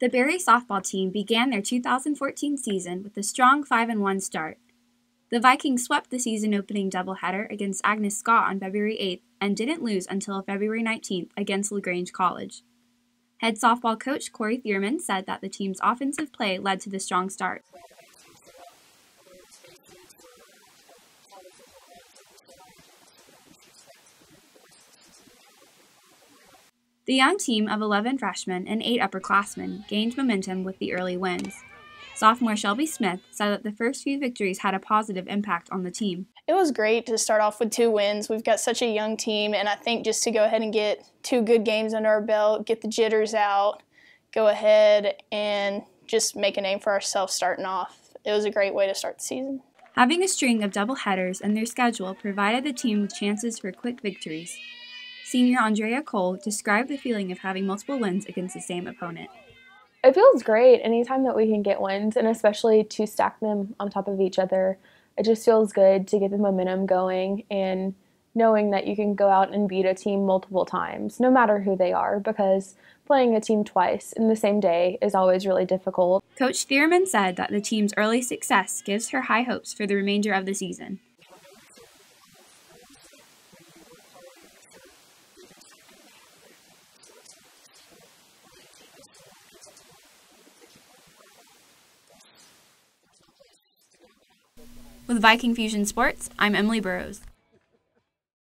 The Berry softball team began their 2014 season with a strong 5 1 start. The Vikings swept the season opening doubleheader against Agnes Scott on February 8th and didn't lose until February 19th against LaGrange College. Head softball coach Corey Thierman said that the team's offensive play led to the strong start. The young team of 11 freshmen and 8 upperclassmen gained momentum with the early wins. Sophomore Shelby Smith said that the first few victories had a positive impact on the team. It was great to start off with two wins. We've got such a young team, and I think just to go ahead and get two good games under our belt, get the jitters out, go ahead and just make a name for ourselves starting off. It was a great way to start the season. Having a string of double headers in their schedule provided the team with chances for quick victories. Senior Andrea Cole described the feeling of having multiple wins against the same opponent. It feels great anytime that we can get wins, and especially to stack them on top of each other. It just feels good to get the momentum going and knowing that you can go out and beat a team multiple times, no matter who they are, because playing a team twice in the same day is always really difficult. Coach Thierman said that the team's early success gives her high hopes for the remainder of the season. With Viking Fusion Sports, I'm Emily Burrows.